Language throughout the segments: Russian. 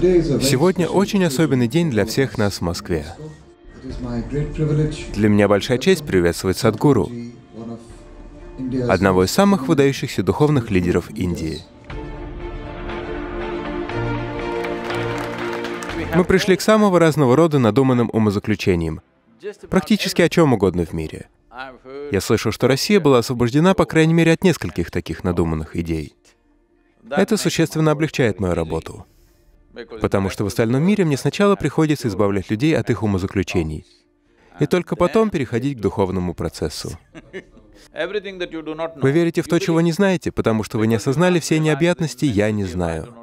Сегодня очень особенный день для всех нас в Москве. Для меня большая честь приветствовать Садгуру, одного из самых выдающихся духовных лидеров Индии. Мы пришли к самого разного рода надуманным умозаключениям, практически о чем угодно в мире. Я слышал, что Россия была освобождена, по крайней мере, от нескольких таких надуманных идей. Это существенно облегчает мою работу, потому что в остальном мире мне сначала приходится избавлять людей от их умозаключений, и только потом переходить к духовному процессу. Вы верите в то, чего не знаете, потому что вы не осознали все необъятности «я не знаю».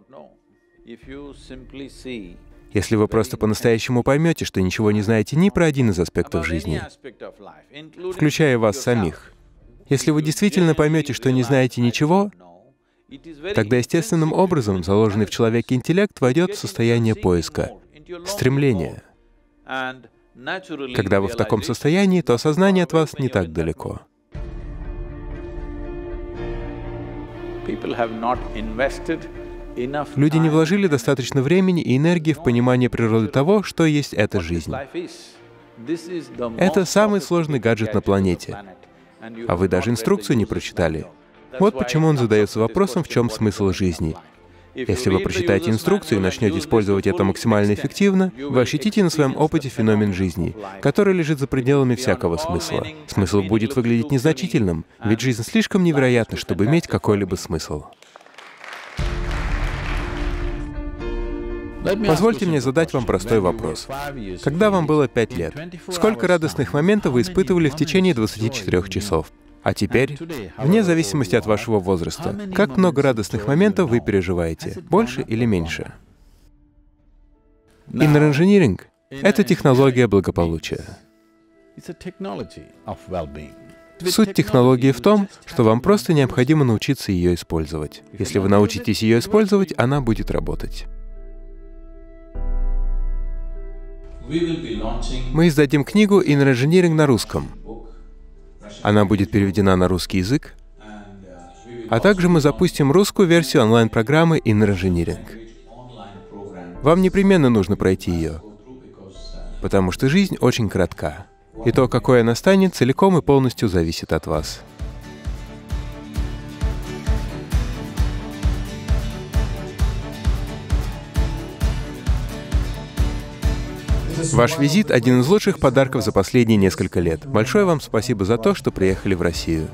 Если вы просто по-настоящему поймете, что ничего не знаете ни про один из аспектов жизни, включая вас самих, если вы действительно поймете, что не знаете ничего, тогда естественным образом заложенный в человеке интеллект войдет в состояние поиска, стремления. Когда вы в таком состоянии, то осознание от вас не так далеко. Люди не вложили достаточно времени и энергии в понимание природы того, что есть эта жизнь. Это самый сложный гаджет на планете. А вы даже инструкцию не прочитали. Вот почему он задается вопросом, в чем смысл жизни. Если вы прочитаете инструкцию и начнете использовать это максимально эффективно, вы ощутите на своем опыте феномен жизни, который лежит за пределами всякого смысла. Смысл будет выглядеть незначительным, ведь жизнь слишком невероятна, чтобы иметь какой-либо смысл. Позвольте мне задать вам простой вопрос. Когда вам было пять лет, сколько радостных моментов вы испытывали в течение 24 часов? А теперь, вне зависимости от вашего возраста, как много радостных моментов вы переживаете, больше или меньше? Engineering — это технология благополучия. Суть технологии в том, что вам просто необходимо научиться ее использовать. Если вы научитесь ее использовать, она будет работать. Мы издадим книгу Engineering на русском. Она будет переведена на русский язык, а также мы запустим русскую версию онлайн-программы Inner Engineering. Вам непременно нужно пройти ее, потому что жизнь очень коротка, и то, какой она станет, целиком и полностью зависит от вас. Ваш визит — один из лучших подарков за последние несколько лет. Большое вам спасибо за то, что приехали в Россию.